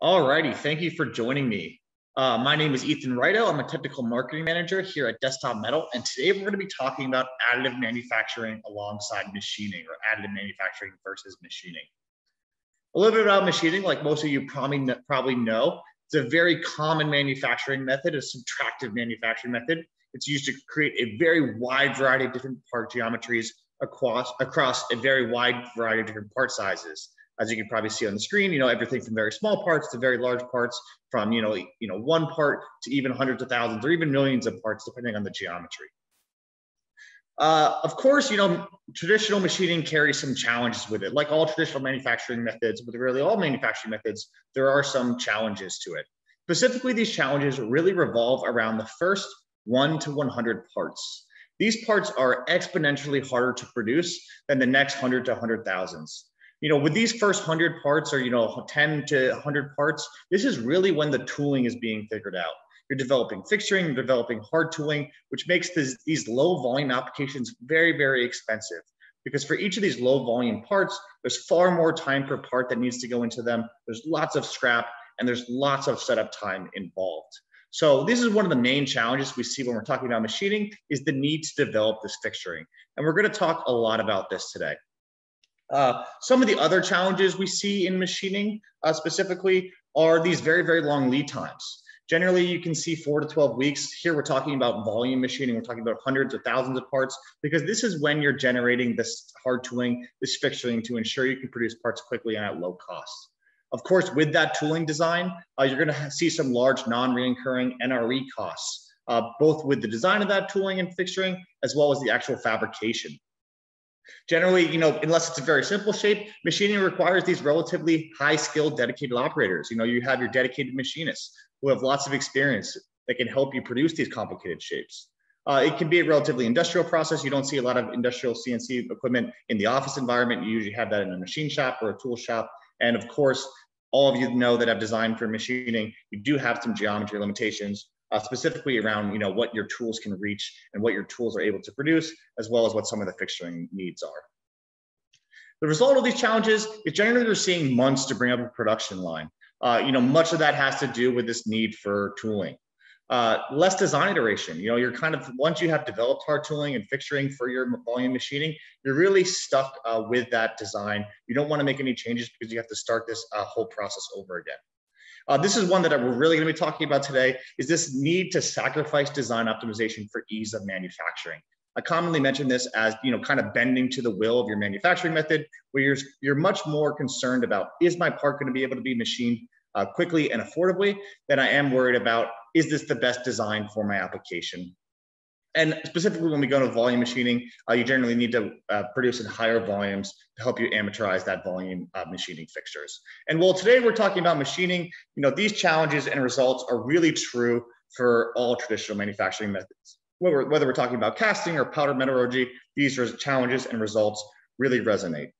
All righty, thank you for joining me. Uh, my name is Ethan Righto. I'm a technical marketing manager here at Desktop Metal, and today we're going to be talking about additive manufacturing alongside machining, or additive manufacturing versus machining. A little bit about machining, like most of you probably probably know, it's a very common manufacturing method, a subtractive manufacturing method. It's used to create a very wide variety of different part geometries across across a very wide variety of different part sizes as you can probably see on the screen, you know, everything from very small parts to very large parts, from you know, you know, one part to even hundreds of thousands or even millions of parts, depending on the geometry. Uh, of course, you know, traditional machining carries some challenges with it. Like all traditional manufacturing methods, but really all manufacturing methods, there are some challenges to it. Specifically, these challenges really revolve around the first one to 100 parts. These parts are exponentially harder to produce than the next 100 to 100 thousands you know, with these first 100 parts or, you know, 10 to 100 parts, this is really when the tooling is being figured out. You're developing fixturing, you're developing hard tooling, which makes this, these low volume applications very, very expensive. Because for each of these low volume parts, there's far more time per part that needs to go into them. There's lots of scrap and there's lots of setup time involved. So this is one of the main challenges we see when we're talking about machining is the need to develop this fixturing. And we're gonna talk a lot about this today. Uh, some of the other challenges we see in machining uh, specifically are these very, very long lead times. Generally, you can see four to 12 weeks. Here, we're talking about volume machining. We're talking about hundreds or thousands of parts because this is when you're generating this hard tooling, this fixturing to ensure you can produce parts quickly and at low cost. Of course, with that tooling design, uh, you're going to see some large non-recurring NRE costs, uh, both with the design of that tooling and fixturing, as well as the actual fabrication. Generally, you know, unless it's a very simple shape, machining requires these relatively high skilled dedicated operators. You know, you have your dedicated machinists who have lots of experience that can help you produce these complicated shapes. Uh, it can be a relatively industrial process. You don't see a lot of industrial CNC equipment in the office environment. You usually have that in a machine shop or a tool shop. And of course, all of you know that I've designed for machining, you do have some geometry limitations uh, specifically around you know what your tools can reach and what your tools are able to produce, as well as what some of the fixturing needs are. The result of these challenges is generally they're seeing months to bring up a production line. Uh, you know, much of that has to do with this need for tooling. Uh, less design iteration. You know, you're kind of once you have developed hard tooling and fixturing for your volume machining, you're really stuck uh, with that design. You don't want to make any changes because you have to start this uh, whole process over again. Uh, this is one that we're really going to be talking about today is this need to sacrifice design optimization for ease of manufacturing. I commonly mention this as, you know, kind of bending to the will of your manufacturing method, where you're, you're much more concerned about, is my part going to be able to be machined uh, quickly and affordably than I am worried about, is this the best design for my application and specifically when we go to volume machining, uh, you generally need to uh, produce in higher volumes to help you amortize that volume of machining fixtures. And while today we're talking about machining, you know, these challenges and results are really true for all traditional manufacturing methods. Whether whether we're talking about casting or powder metallurgy, these challenges and results really resonate.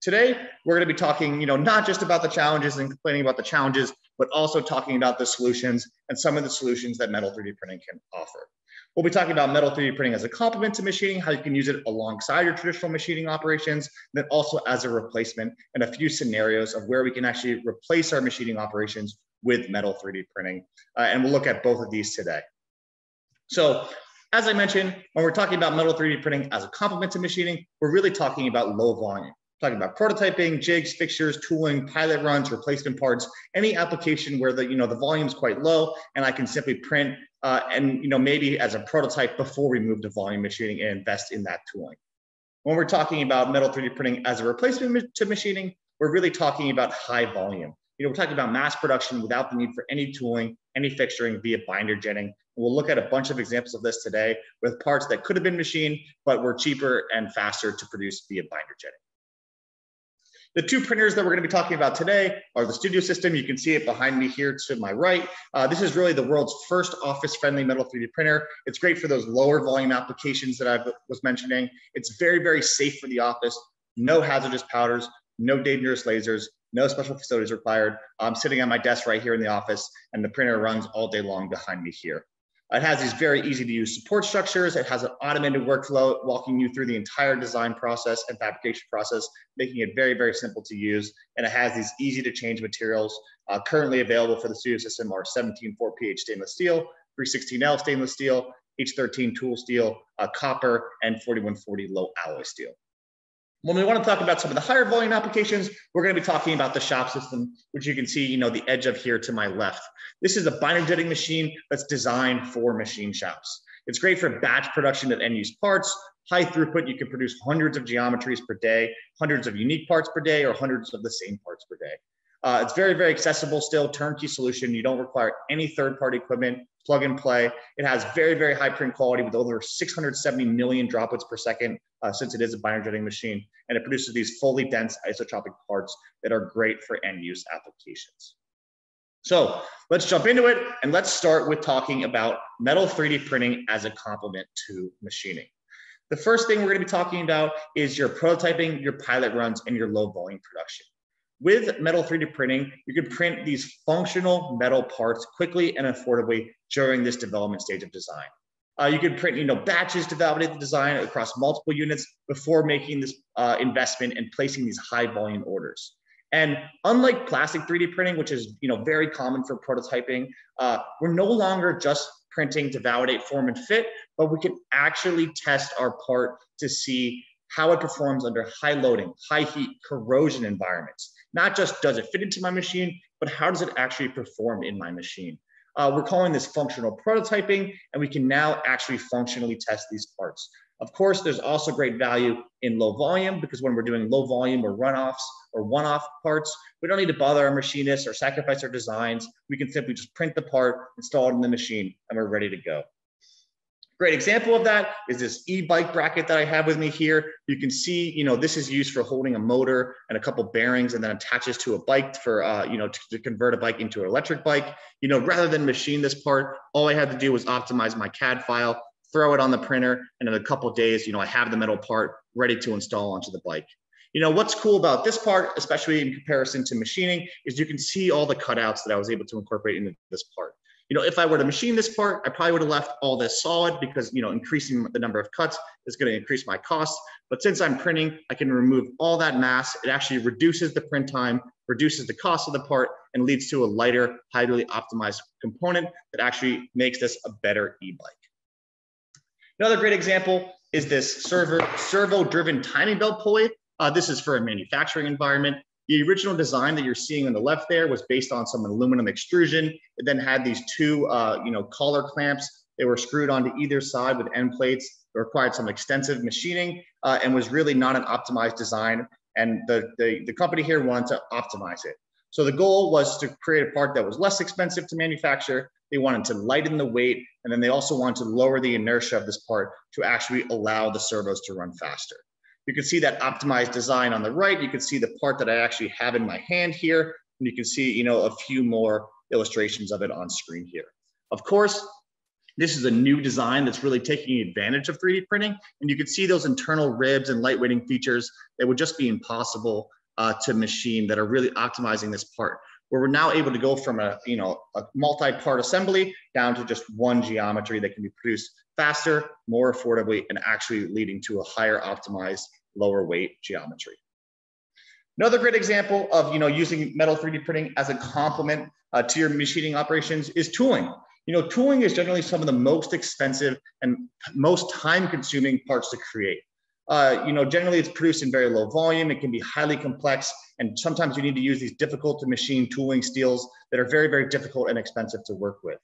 Today, we're going to be talking, you know, not just about the challenges and complaining about the challenges, but also talking about the solutions and some of the solutions that metal 3D printing can offer. We'll be talking about metal 3D printing as a complement to machining, how you can use it alongside your traditional machining operations, then also as a replacement, and a few scenarios of where we can actually replace our machining operations with metal 3D printing. Uh, and we'll look at both of these today. So as I mentioned, when we're talking about metal 3D printing as a complement to machining, we're really talking about low volume talking about prototyping, jigs, fixtures, tooling, pilot runs, replacement parts, any application where the you know the volume is quite low, and I can simply print uh, and you know maybe as a prototype before we move to volume machining and invest in that tooling. When we're talking about metal 3D printing as a replacement to machining, we're really talking about high volume. You know, we're talking about mass production without the need for any tooling, any fixturing via binder jetting. And We'll look at a bunch of examples of this today with parts that could have been machined, but were cheaper and faster to produce via binder jetting. The two printers that we're going to be talking about today are the Studio System. You can see it behind me here to my right. Uh, this is really the world's first office-friendly metal 3D printer. It's great for those lower volume applications that I was mentioning. It's very, very safe for the office. No hazardous powders, no dangerous lasers, no special facilities required. I'm sitting on my desk right here in the office, and the printer runs all day long behind me here. It has these very easy to use support structures. It has an automated workflow walking you through the entire design process and fabrication process, making it very, very simple to use. And it has these easy to change materials uh, currently available for the studio system are 17.4 pH stainless steel, 316L stainless steel, H13 tool steel, uh, copper, and 4140 low alloy steel. When we want to talk about some of the higher volume applications, we're going to be talking about the shop system, which you can see, you know, the edge of here to my left. This is a binder jetting machine that's designed for machine shops. It's great for batch production of end use parts, high throughput. You can produce hundreds of geometries per day, hundreds of unique parts per day, or hundreds of the same parts per day. Uh, it's very, very accessible still, turnkey solution. You don't require any third-party equipment, plug and play. It has very, very high print quality with over 670 million droplets per second uh, since it is a binder jetting machine. And it produces these fully dense isotropic parts that are great for end use applications. So let's jump into it and let's start with talking about metal 3D printing as a complement to machining. The first thing we're gonna be talking about is your prototyping, your pilot runs, and your low volume production. With metal 3D printing, you can print these functional metal parts quickly and affordably during this development stage of design. Uh, you can print, you know, batches to validate the design across multiple units before making this uh, investment and placing these high volume orders. And unlike plastic 3D printing, which is, you know, very common for prototyping, uh, we're no longer just printing to validate form and fit, but we can actually test our part to see how it performs under high loading, high heat, corrosion environments. Not just does it fit into my machine, but how does it actually perform in my machine? Uh, we're calling this functional prototyping, and we can now actually functionally test these parts. Of course, there's also great value in low volume because when we're doing low volume or runoffs or one-off parts, we don't need to bother our machinists or sacrifice our designs. We can simply just print the part, install it in the machine, and we're ready to go. Great example of that is this e-bike bracket that I have with me here. You can see, you know, this is used for holding a motor and a couple bearings and then attaches to a bike for, uh, you know, to, to, convert a bike into an electric bike. You know, rather than machine this part, all I had to do was optimize my CAD file, throw it on the printer, and in a couple days, you know, I have the metal part ready to install onto the bike. You know, what's cool about this part, especially in comparison to machining, is you can see all the cutouts that I was able to incorporate into this part. You know, if I were to machine this part, I probably would have left all this solid because, you know, increasing the number of cuts is going to increase my costs. But since I'm printing, I can remove all that mass. It actually reduces the print time, reduces the cost of the part, and leads to a lighter, highly optimized component that actually makes this a better e-bike. Another great example is this servo, servo-driven timing belt pulley. Uh, this is for a manufacturing environment. The original design that you're seeing on the left there was based on some aluminum extrusion. It then had these two, uh, you know, collar clamps. They were screwed onto either side with end plates. It required some extensive machining uh, and was really not an optimized design. And the, the, the company here wanted to optimize it. So the goal was to create a part that was less expensive to manufacture. They wanted to lighten the weight, and then they also wanted to lower the inertia of this part to actually allow the servos to run faster. You can see that optimized design on the right. You can see the part that I actually have in my hand here. And you can see, you know, a few more illustrations of it on screen here. Of course, this is a new design that's really taking advantage of 3D printing. And you can see those internal ribs and lightweighting features that would just be impossible uh, to machine that are really optimizing this part where we're now able to go from a you know a multi-part assembly down to just one geometry that can be produced faster, more affordably, and actually leading to a higher optimized, lower weight geometry. Another great example of you know using metal 3D printing as a complement uh, to your machining operations is tooling. You know, tooling is generally some of the most expensive and most time-consuming parts to create. Uh, you know, generally it's produced in very low volume. It can be highly complex, and sometimes you need to use these difficult to machine tooling steels that are very, very difficult and expensive to work with.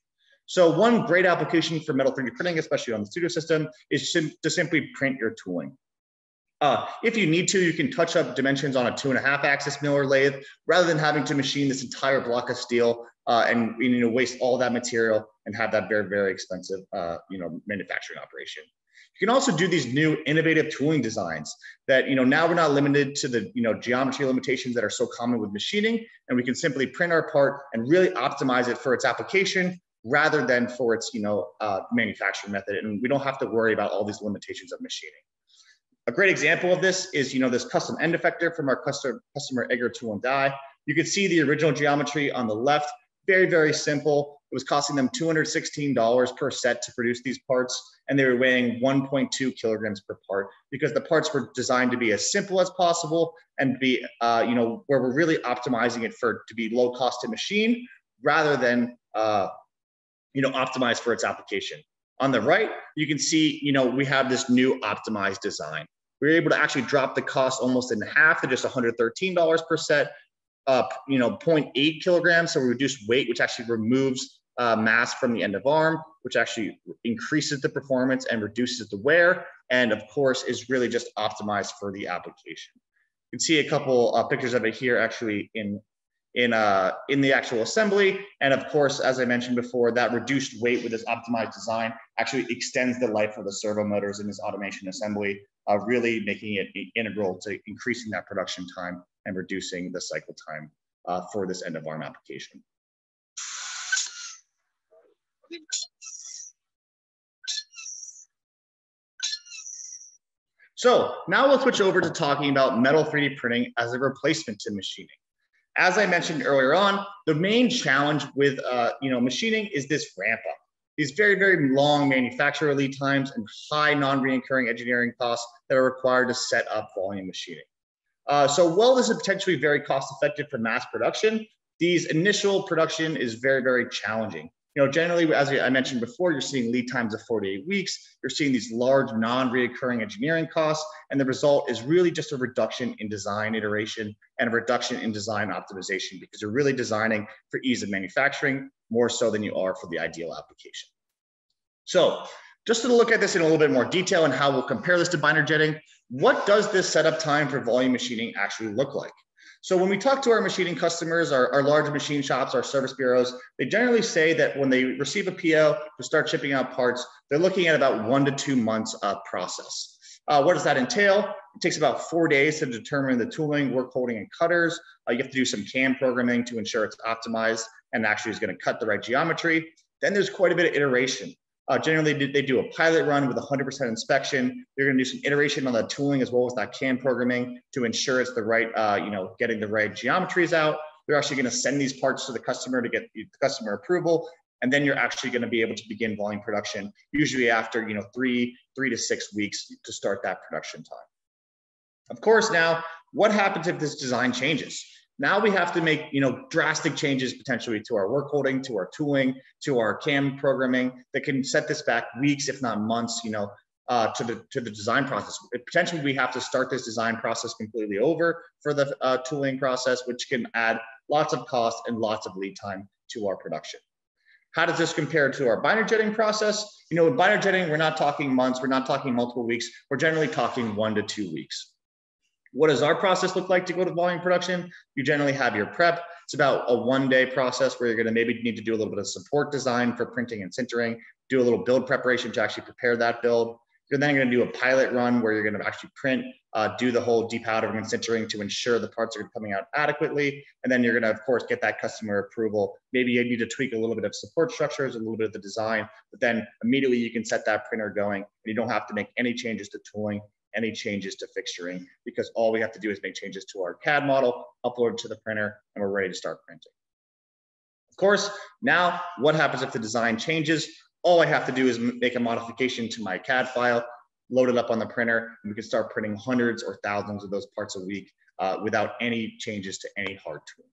So one great application for metal 3D printing, especially on the studio system, is sim to simply print your tooling. Uh, if you need to, you can touch up dimensions on a two and a half axis mill or lathe rather than having to machine this entire block of steel uh, and you know waste all that material and have that very very expensive uh, you know manufacturing operation. You can also do these new innovative tooling designs that, you know, now we're not limited to the, you know, geometry limitations that are so common with machining, and we can simply print our part and really optimize it for its application rather than for its, you know, uh, manufacturing method. And we don't have to worry about all these limitations of machining. A great example of this is, you know, this custom end effector from our customer, customer Egger Tool and Die. You can see the original geometry on the left very, very simple. It was costing them $216 per set to produce these parts, and they were weighing 1.2 kilograms per part because the parts were designed to be as simple as possible and be, uh, you know, where we're really optimizing it for to be low cost to machine rather than, uh, you know, optimized for its application. On the right, you can see, you know, we have this new optimized design. We were able to actually drop the cost almost in half to just $113 per set, up, you know, 0.8 kilograms. So we reduced weight, which actually removes uh, mass from the end of arm, which actually increases the performance and reduces the wear. And of course, is really just optimized for the application. You can see a couple uh, pictures of it here actually in in uh, in the actual assembly. And of course, as I mentioned before, that reduced weight with this optimized design actually extends the life of the servo motors in this automation assembly, uh, really making it integral to increasing that production time and reducing the cycle time uh, for this end of arm application. So now we'll switch over to talking about metal 3D printing as a replacement to machining. As I mentioned earlier on, the main challenge with uh, you know machining is this ramp up. These very, very long manufacturer lead times and high non-reoccurring engineering costs that are required to set up volume machining. Uh, so while this is potentially very cost effective for mass production, these initial production is very, very challenging. You know, generally, as I mentioned before, you're seeing lead times of 48 weeks. You're seeing these large non-reoccurring engineering costs, and the result is really just a reduction in design iteration and a reduction in design optimization because you're really designing for ease of manufacturing more so than you are for the ideal application. So just to look at this in a little bit more detail and how we'll compare this to binder jetting, what does this setup time for volume machining actually look like? So when we talk to our machining customers, our, our large machine shops, our service bureaus, they generally say that when they receive a PO to start shipping out parts, they're looking at about one to two months of process. Uh, what does that entail? It takes about four days to determine the tooling, work holding, and cutters. Uh, you have to do some CAM programming to ensure it's optimized and actually is going to cut the right geometry. Then there's quite a bit of iteration. Uh, generally, they do a pilot run with 100% inspection. They're going to do some iteration on the tooling as well as that CAM programming to ensure it's the right, uh, you know, getting the right geometries out. They're actually going to send these parts to the customer to get the customer approval, and then you're actually going to be able to begin volume production. Usually after you know three three to six weeks to start that production time. Of course, now what happens if this design changes? Now we have to make you know drastic changes potentially to our work holding, to our tooling, to our CAM programming that can set this back weeks, if not months, you know, uh, to the to the design process. Potentially, we have to start this design process completely over for the uh, tooling process, which can add lots of cost and lots of lead time to our production. How does this compare to our binder jetting process? You know, with binder jetting, we're not talking months, we're not talking multiple weeks. We're generally talking one to two weeks. What does our process look like to go to volume production? You generally have your prep. It's about a one day process where you're going to maybe need to do a little bit of support design for printing and sintering, do a little build preparation to actually prepare that build. You're then going to do a pilot run where you're going to actually print, uh, do the whole depowdering and sintering to ensure the parts are coming out adequately. And then you're going to, of course, get that customer approval. Maybe you need to tweak a little bit of support structures, a little bit of the design, but then immediately you can set that printer going and you don't have to make any changes to tooling any changes to fixturing because all we have to do is make changes to our CAD model, upload to the printer, and we're ready to start printing. Of course, now what happens if the design changes? All I have to do is make a modification to my CAD file, load it up on the printer, and we can start printing hundreds or thousands of those parts a week uh, without any changes to any hard tooling.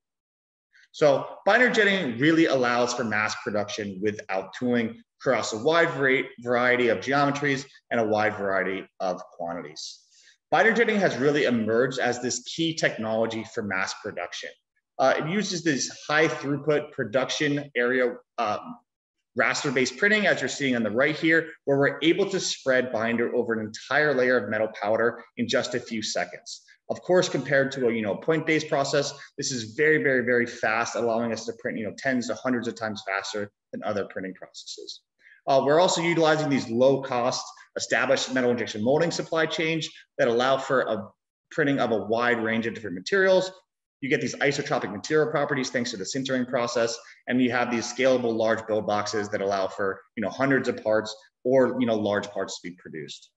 So binder jetting really allows for mass production without tooling across a wide variety of geometries and a wide variety of quantities. Binder jetting has really emerged as this key technology for mass production. Uh, it uses this high throughput production area um, raster-based printing, as you're seeing on the right here, where we're able to spread binder over an entire layer of metal powder in just a few seconds. Of course, compared to a you know point-based process, this is very, very, very fast, allowing us to print you know tens to hundreds of times faster than other printing processes. Uh, we're also utilizing these low-cost established metal injection molding supply chains that allow for a printing of a wide range of different materials. You get these isotropic material properties thanks to the sintering process, and you have these scalable large build boxes that allow for you know hundreds of parts or you know large parts to be produced.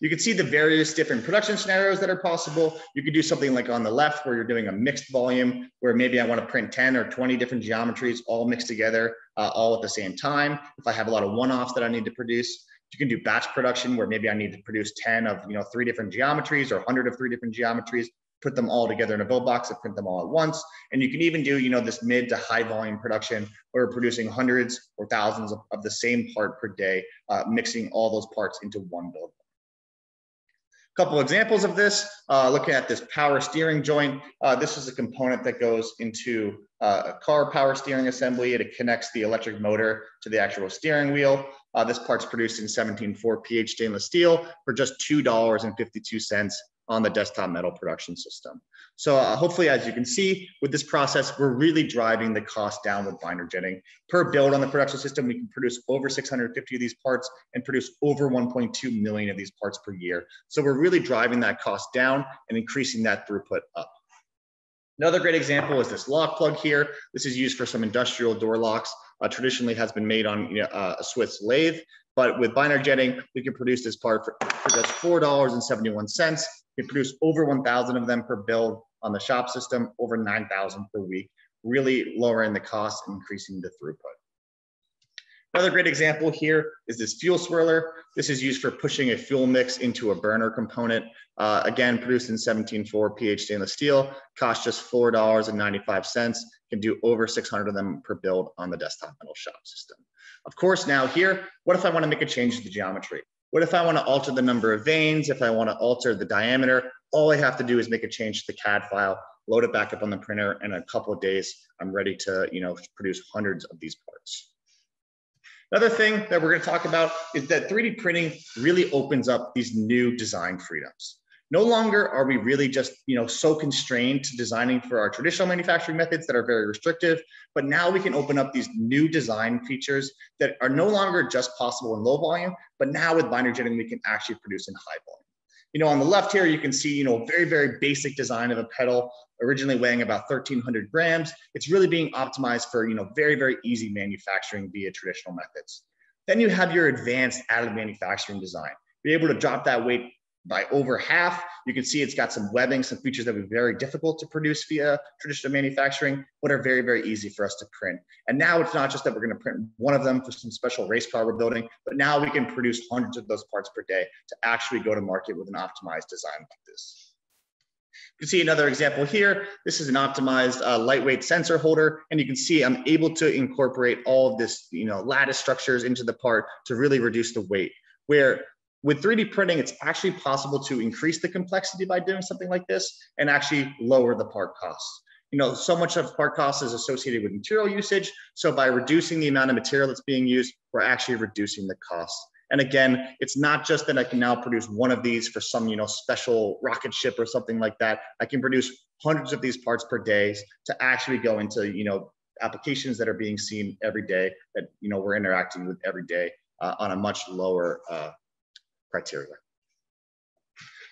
You can see the various different production scenarios that are possible. You could do something like on the left where you're doing a mixed volume, where maybe I want to print 10 or 20 different geometries all mixed together, uh, all at the same time. If I have a lot of one-offs that I need to produce, you can do batch production where maybe I need to produce 10 of you know three different geometries or 100 of three different geometries, put them all together in a build box and print them all at once. And you can even do you know this mid to high volume production where we're producing hundreds or thousands of, of the same part per day, uh, mixing all those parts into one build couple examples of this, uh, looking at this power steering joint. Uh, this is a component that goes into uh, a car power steering assembly. It connects the electric motor to the actual steering wheel. Uh, this part's produced in 17.4 pH stainless steel for just $2.52 on the desktop metal production system. So uh, hopefully, as you can see with this process, we're really driving the cost down with binder jetting. Per build on the production system, we can produce over 650 of these parts and produce over 1.2 million of these parts per year. So we're really driving that cost down and increasing that throughput up. Another great example is this lock plug here. This is used for some industrial door locks. Uh, traditionally has been made on you know, uh, a Swiss lathe, but with binder jetting, we can produce this part for, for just $4.71 we produce over 1,000 of them per build on the shop system, over 9,000 per week, really lowering the cost and increasing the throughput. Another great example here is this fuel swirler. This is used for pushing a fuel mix into a burner component. Uh, again, produced in 17.4 pH stainless steel, costs just $4.95, can do over 600 of them per build on the desktop metal shop system. Of course, now here, what if I wanna make a change to the geometry? What if I want to alter the number of vanes? If I want to alter the diameter, all I have to do is make a change to the CAD file, load it back up on the printer, and in a couple of days, I'm ready to you know, produce hundreds of these parts. Another thing that we're going to talk about is that 3D printing really opens up these new design freedoms. No longer are we really just you know, so constrained to designing for our traditional manufacturing methods that are very restrictive, but now we can open up these new design features that are no longer just possible in low volume, but now with binder jetting, we can actually produce in high volume. You know, on the left here, you can see, you know, very, very basic design of a pedal, originally weighing about 1300 grams. It's really being optimized for, you know, very, very easy manufacturing via traditional methods. Then you have your advanced additive manufacturing design. Be able to drop that weight by over half. You can see it's got some webbing, some features that would be very difficult to produce via traditional manufacturing, but are very, very easy for us to print. And now it's not just that we're going to print one of them for some special race car we're building, but now we can produce hundreds of those parts per day to actually go to market with an optimized design like this. You can see another example here. This is an optimized uh, lightweight sensor holder, and you can see I'm able to incorporate all of this, you know, lattice structures into the part to really reduce the weight. Where with 3D printing, it's actually possible to increase the complexity by doing something like this and actually lower the part costs. You know, so much of part cost is associated with material usage. So by reducing the amount of material that's being used, we're actually reducing the costs. And again, it's not just that I can now produce one of these for some, you know, special rocket ship or something like that. I can produce hundreds of these parts per day to actually go into, you know, applications that are being seen every day that, you know, we're interacting with every day uh, on a much lower uh, criteria.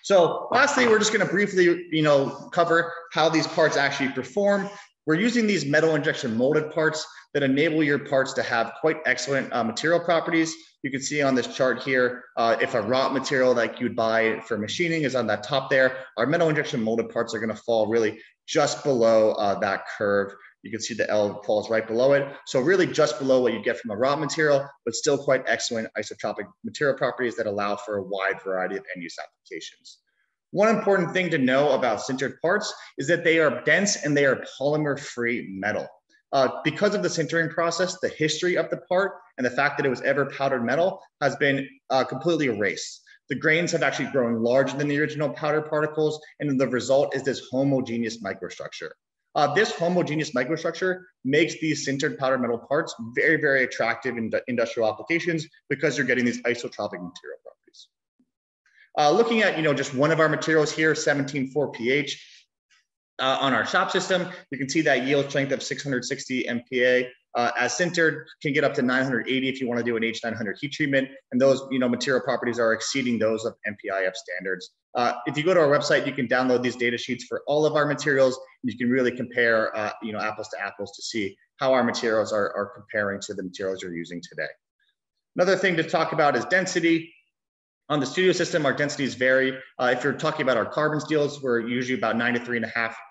So lastly, we're just going to briefly, you know, cover how these parts actually perform. We're using these metal injection molded parts that enable your parts to have quite excellent uh, material properties. You can see on this chart here, uh, if a wrought material like you'd buy for machining is on that top there, our metal injection molded parts are going to fall really just below uh, that curve you can see the L falls right below it. So really just below what you get from a wrought material, but still quite excellent isotropic material properties that allow for a wide variety of end use applications. One important thing to know about sintered parts is that they are dense and they are polymer-free metal. Uh, because of the sintering process, the history of the part and the fact that it was ever powdered metal has been uh, completely erased. The grains have actually grown larger than the original powder particles, and the result is this homogeneous microstructure. Uh, this homogeneous microstructure makes these sintered powder metal parts very, very attractive in industrial applications because you're getting these isotropic material properties. Uh, looking at, you know, just one of our materials here, 17.4 pH, uh, on our shop system, you can see that yield strength of 660 MPa uh, as sintered can get up to 980 if you want to do an H900 heat treatment. And those you know, material properties are exceeding those of MPIF standards. Uh, if you go to our website, you can download these data sheets for all of our materials. And you can really compare uh, you know, apples to apples to see how our materials are, are comparing to the materials you're using today. Another thing to talk about is density. On the studio system, our densities vary. Uh, if you're talking about our carbon steels, we're usually about 93.5% and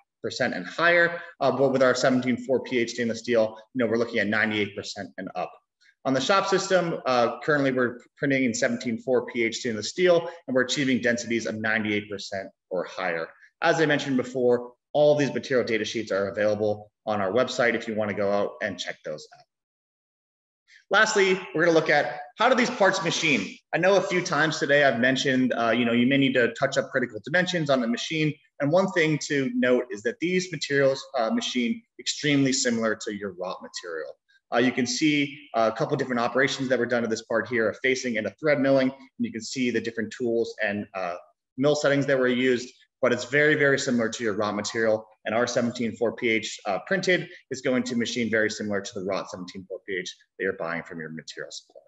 higher. Uh, but with our 17.4 pH stainless steel, you know, we're looking at 98% and up. On the shop system, uh, currently we're printing in 17.4 pH stainless steel, and we're achieving densities of 98% or higher. As I mentioned before, all these material data sheets are available on our website if you want to go out and check those out. Lastly, we're going to look at how do these parts machine? I know a few times today I've mentioned, uh, you know, you may need to touch up critical dimensions on the machine. And one thing to note is that these materials uh, machine extremely similar to your wrought material. Uh, you can see a couple different operations that were done to this part here, a facing and a thread milling. And you can see the different tools and uh, mill settings that were used but it's very, very similar to your wrought material. And our 17.4 pH uh, printed is going to machine very similar to the raw 17.4 pH that you're buying from your material supplier.